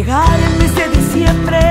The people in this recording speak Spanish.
llegar el mes de diciembre.